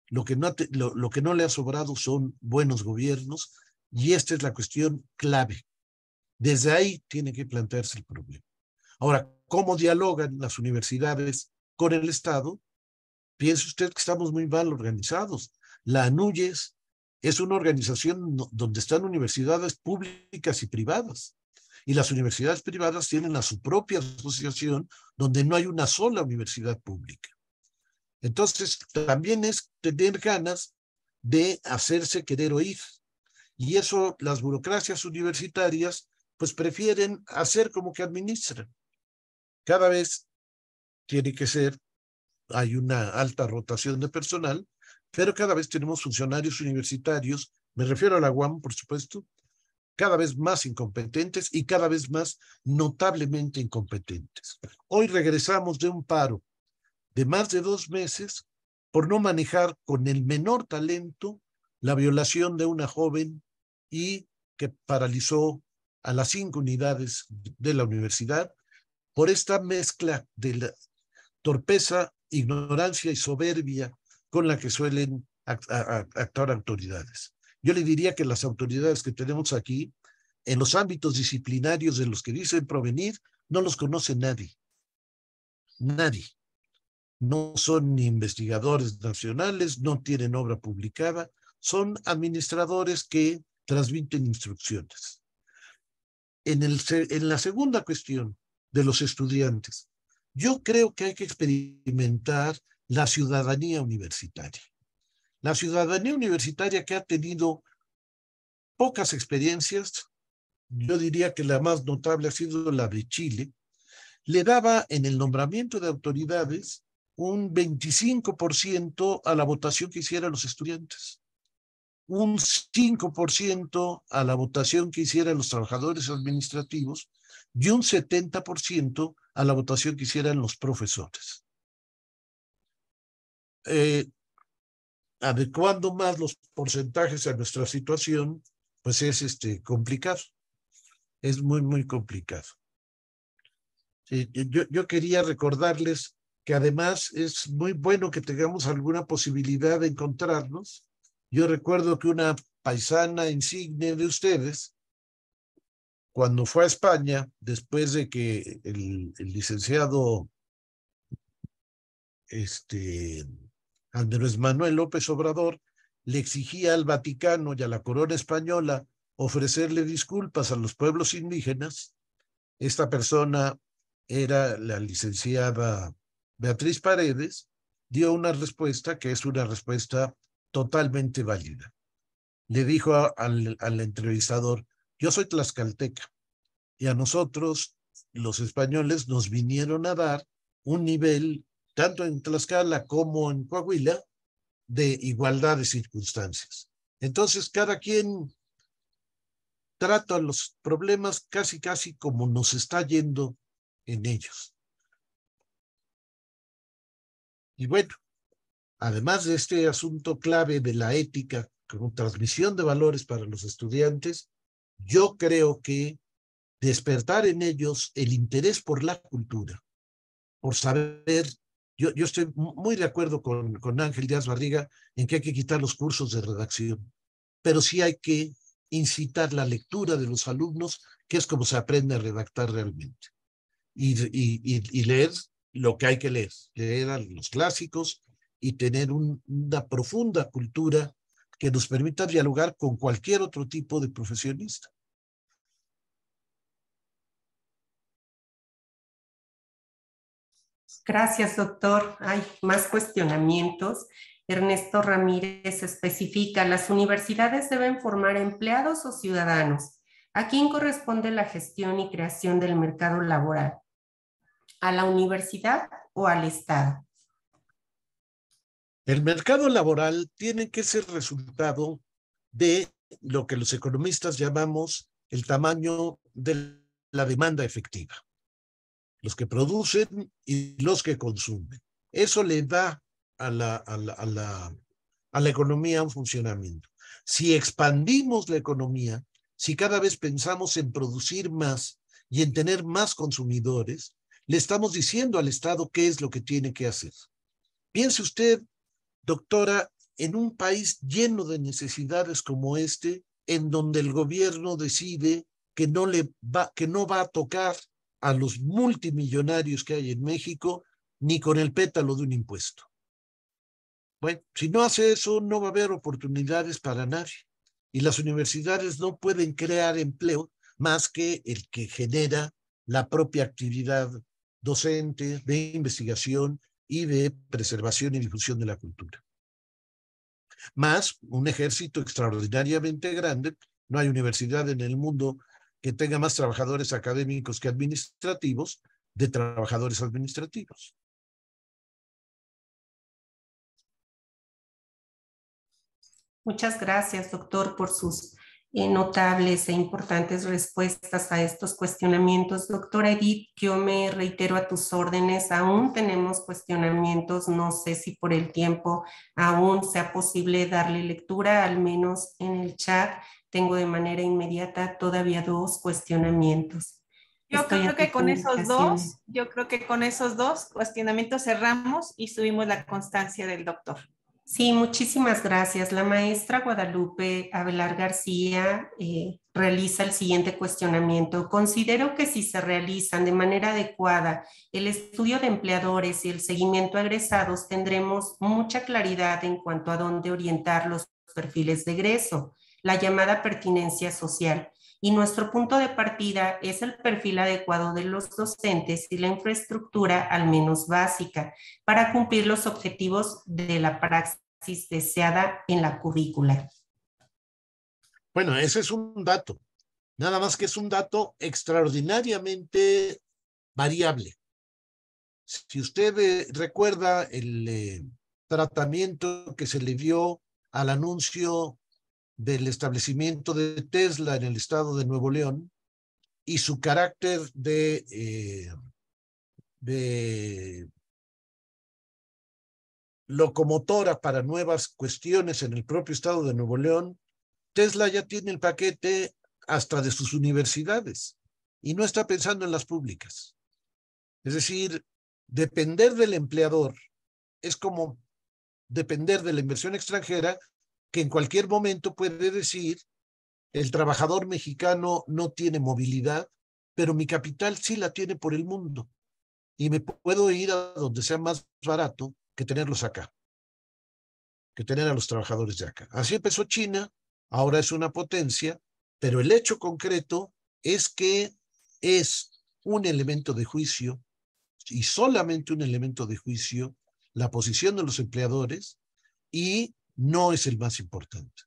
lo que no, lo, que no le ha sobrado son buenos gobiernos y esta es la cuestión clave. Desde ahí tiene que plantearse el problema. Ahora, ¿cómo dialogan las universidades con el Estado? Piense usted que estamos muy mal organizados. La ANUYES es una organización donde están universidades públicas y privadas. Y las universidades privadas tienen a su propia asociación donde no hay una sola universidad pública. Entonces, también es tener ganas de hacerse querer oír. Y eso las burocracias universitarias pues prefieren hacer como que administran. Cada vez tiene que ser, hay una alta rotación de personal, pero cada vez tenemos funcionarios universitarios, me refiero a la UAM, por supuesto, cada vez más incompetentes y cada vez más notablemente incompetentes. Hoy regresamos de un paro de más de dos meses por no manejar con el menor talento la violación de una joven y que paralizó a las cinco unidades de la universidad por esta mezcla de la torpeza, ignorancia y soberbia con la que suelen actuar autoridades. Yo le diría que las autoridades que tenemos aquí, en los ámbitos disciplinarios de los que dicen provenir, no los conoce nadie. Nadie. No son ni investigadores nacionales, no tienen obra publicada, son administradores que transmiten instrucciones. En, el, en la segunda cuestión de los estudiantes, yo creo que hay que experimentar la ciudadanía universitaria. La ciudadanía universitaria que ha tenido pocas experiencias yo diría que la más notable ha sido la de Chile, le daba en el nombramiento de autoridades un 25% a la votación que hicieran los estudiantes, un 5% a la votación que hicieran los trabajadores administrativos y un 70% a la votación que hicieran los profesores. Eh, adecuando más los porcentajes a nuestra situación, pues es este, complicado. Es muy, muy complicado. yo, yo quería recordarles que además es muy bueno que tengamos alguna posibilidad de encontrarnos. Yo recuerdo que una paisana insigne de ustedes, cuando fue a España, después de que el, el licenciado este, Andrés Manuel López Obrador le exigía al Vaticano y a la corona española ofrecerle disculpas a los pueblos indígenas, esta persona era la licenciada Beatriz Paredes, dio una respuesta que es una respuesta totalmente válida. Le dijo al, al entrevistador, yo soy tlaxcalteca y a nosotros, los españoles, nos vinieron a dar un nivel, tanto en Tlaxcala como en Coahuila, de igualdad de circunstancias. Entonces, cada quien trata los problemas casi, casi como nos está yendo en ellos. Y bueno, además de este asunto clave de la ética como transmisión de valores para los estudiantes, yo creo que despertar en ellos el interés por la cultura, por saber, yo, estoy muy de acuerdo con, con Ángel Díaz Barriga en que hay que quitar los cursos de redacción, pero sí hay que incitar la lectura de los alumnos, que es como se aprende a redactar realmente. Y, y, y, leer lo que hay que leer, leer a los clásicos y tener una profunda cultura que nos permita dialogar con cualquier otro tipo de profesionista. Gracias, doctor. Hay más cuestionamientos. Ernesto Ramírez especifica, las universidades deben formar empleados o ciudadanos. ¿A quién corresponde la gestión y creación del mercado laboral? ¿A la universidad o al Estado? El mercado laboral tiene que ser resultado de lo que los economistas llamamos el tamaño de la demanda efectiva. Los que producen y los que consumen. Eso le da a la, a la, a la, a la economía en funcionamiento. Si expandimos la economía, si cada vez pensamos en producir más y en tener más consumidores, le estamos diciendo al Estado qué es lo que tiene que hacer. Piense usted, doctora, en un país lleno de necesidades como este, en donde el gobierno decide que no le va, que no va a tocar a los multimillonarios que hay en México ni con el pétalo de un impuesto. Bueno, si no hace eso, no va a haber oportunidades para nadie. Y las universidades no pueden crear empleo más que el que genera la propia actividad docente, de investigación y de preservación y difusión de la cultura. Más un ejército extraordinariamente grande. No hay universidad en el mundo que tenga más trabajadores académicos que administrativos de trabajadores administrativos. Muchas gracias, doctor, por sus eh, notables e importantes respuestas a estos cuestionamientos. Doctora Edith, yo me reitero a tus órdenes. Aún tenemos cuestionamientos. No sé si por el tiempo aún sea posible darle lectura, al menos en el chat. Tengo de manera inmediata todavía dos cuestionamientos. Yo creo que con esos dos, yo creo que con esos dos cuestionamientos cerramos y subimos la constancia del doctor. Sí, muchísimas gracias. La maestra Guadalupe Abelar García eh, realiza el siguiente cuestionamiento. Considero que si se realizan de manera adecuada el estudio de empleadores y el seguimiento a egresados, tendremos mucha claridad en cuanto a dónde orientar los perfiles de egreso, la llamada pertinencia social y nuestro punto de partida es el perfil adecuado de los docentes y la infraestructura al menos básica para cumplir los objetivos de la praxis deseada en la currícula. Bueno, ese es un dato. Nada más que es un dato extraordinariamente variable. Si usted eh, recuerda el eh, tratamiento que se le dio al anuncio del establecimiento de Tesla en el estado de Nuevo León y su carácter de, eh, de locomotora para nuevas cuestiones en el propio estado de Nuevo León, Tesla ya tiene el paquete hasta de sus universidades y no está pensando en las públicas. Es decir, depender del empleador es como depender de la inversión extranjera que en cualquier momento puede decir, el trabajador mexicano no tiene movilidad, pero mi capital sí la tiene por el mundo y me puedo ir a donde sea más barato que tenerlos acá, que tener a los trabajadores de acá. Así empezó China, ahora es una potencia, pero el hecho concreto es que es un elemento de juicio y solamente un elemento de juicio la posición de los empleadores y no es el más importante.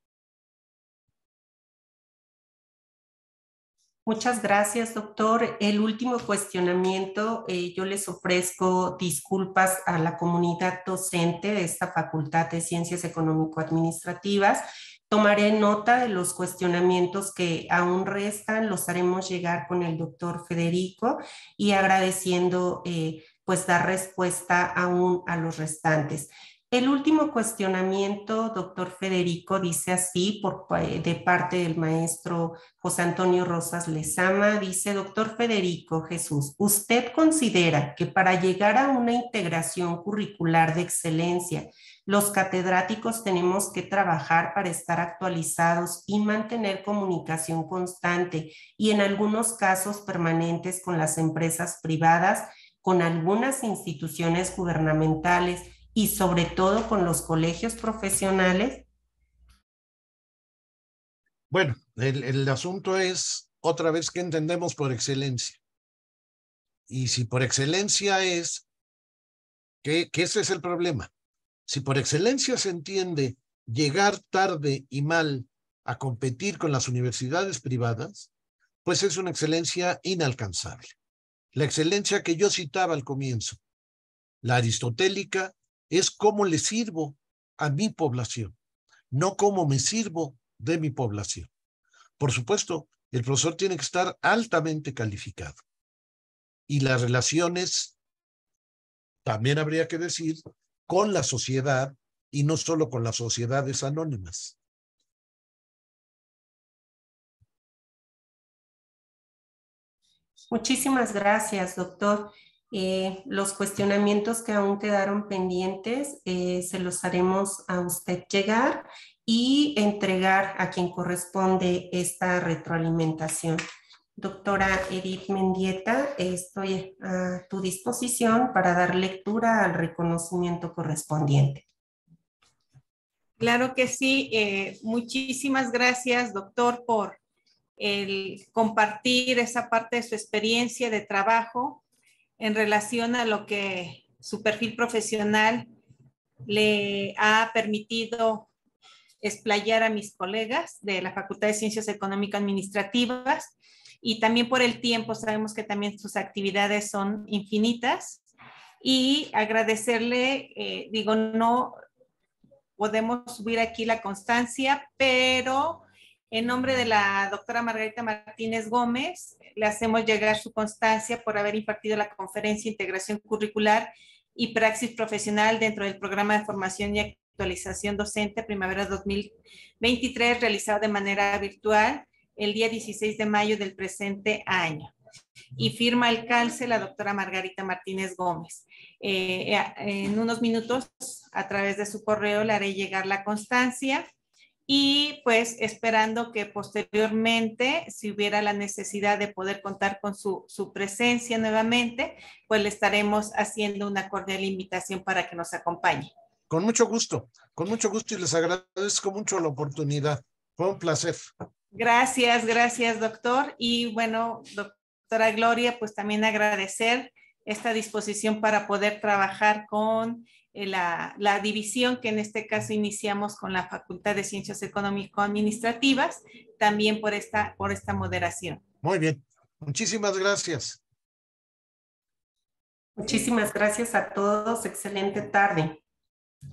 Muchas gracias, doctor. El último cuestionamiento, eh, yo les ofrezco disculpas a la comunidad docente de esta Facultad de Ciencias Económico-Administrativas. Tomaré nota de los cuestionamientos que aún restan, los haremos llegar con el doctor Federico y agradeciendo eh, pues dar respuesta aún a los restantes. El último cuestionamiento, doctor Federico, dice así por, de parte del maestro José Antonio Rosas Lezama, dice, doctor Federico Jesús, ¿usted considera que para llegar a una integración curricular de excelencia, los catedráticos tenemos que trabajar para estar actualizados y mantener comunicación constante y en algunos casos permanentes con las empresas privadas, con algunas instituciones gubernamentales? Y sobre todo con los colegios profesionales? Bueno, el, asunto es otra vez que entendemos por excelencia. Y si por excelencia es, que, que ese es el problema. Si por excelencia se entiende llegar tarde y mal a competir con las universidades privadas, pues es una excelencia inalcanzable. La excelencia que yo citaba al comienzo, la aristotélica, es cómo le sirvo a mi población, no cómo me sirvo de mi población. Por supuesto, el profesor tiene que estar altamente calificado. Y las relaciones, también habría que decir, con la sociedad y no solo con las sociedades anónimas. Muchísimas gracias, doctor. Eh, los cuestionamientos que aún quedaron pendientes eh, se los haremos a usted llegar y entregar a quien corresponde esta retroalimentación. Doctora Edith Mendieta, estoy a tu disposición para dar lectura al reconocimiento correspondiente. Claro que sí. Eh, muchísimas gracias, doctor, por compartir esa parte de su experiencia de trabajo en relación a lo que su perfil profesional le ha permitido explayar a mis colegas de la Facultad de Ciencias Económicas Administrativas y también por el tiempo, sabemos que también sus actividades son infinitas. Y agradecerle, eh, digo, no podemos subir aquí la constancia, pero en nombre de la doctora Margarita Martínez Gómez, le hacemos llegar su constancia por haber impartido la conferencia Integración Curricular y Praxis Profesional dentro del programa de formación y actualización docente Primavera 2023, realizado de manera virtual el día 16 de mayo del presente año. Y firma el calce la doctora Margarita Martínez Gómez. Eh, eh, en unos minutos, a través de su correo, le haré llegar la constancia y pues esperando que posteriormente, si hubiera la necesidad de poder contar con su, presencia nuevamente, pues le estaremos haciendo una cordial invitación para que nos acompañe. Con mucho gusto, con mucho gusto y les agradezco mucho la oportunidad. Fue un placer. Gracias, gracias, doctor. Y bueno, doctora Gloria, pues también agradecer esta disposición para poder trabajar con la, la, división que en este caso iniciamos con la Facultad de Ciencias Económico-Administrativas, también por esta, por esta moderación. Muy bien, muchísimas gracias. Muchísimas gracias a todos, excelente tarde.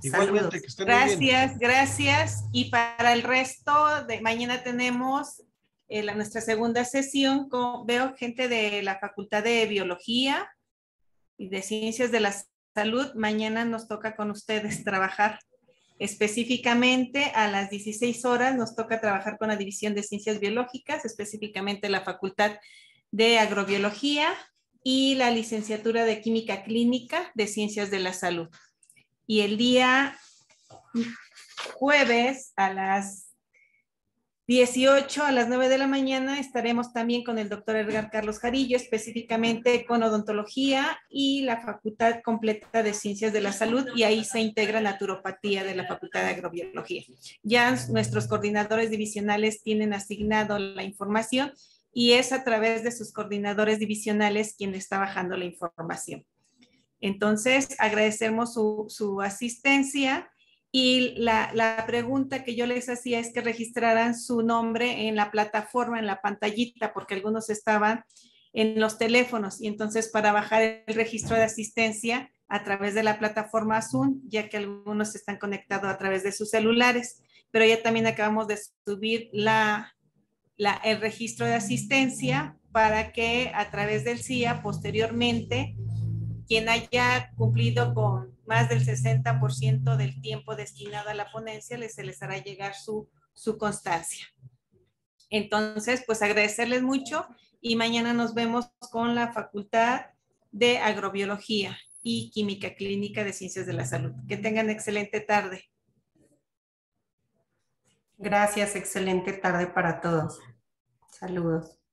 Igualmente, que estén gracias, muy bien. gracias. Y para el resto, de mañana tenemos eh, la, nuestra segunda sesión. Con, veo gente de la Facultad de Biología y de Ciencias de la Salud. Mañana nos toca con ustedes trabajar. Específicamente a las 16 horas nos toca trabajar con la División de Ciencias Biológicas, específicamente la Facultad de Agrobiología y la licenciatura de Química Clínica de Ciencias de la Salud. Y el día jueves a las 18 a las 9 de la mañana estaremos también con el doctor Edgar Carlos Jarillo, específicamente con odontología y la Facultad Completa de Ciencias de la Salud, y ahí se integra naturopatía de la Facultad de Agrobiología. Ya nuestros coordinadores divisionales tienen asignado la información y es a través de sus coordinadores divisionales quien está bajando la información. Entonces, agradecemos su, su asistencia y la, la, pregunta que yo les hacía es que registraran su nombre en la plataforma, en la pantallita, porque algunos estaban en los teléfonos. Y entonces para bajar el registro de asistencia a través de la plataforma Zoom, ya que algunos están conectados a través de sus celulares, pero ya también acabamos de subir la, la, el registro de asistencia para que a través del CIA posteriormente quien haya cumplido con más del 60% del tiempo destinado a la ponencia, les, se les hará llegar su, su constancia. Entonces, pues agradecerles mucho y mañana nos vemos con la Facultad de Agrobiología y Química Clínica de Ciencias de la Salud. Que tengan excelente tarde. Gracias, excelente tarde para todos. Saludos.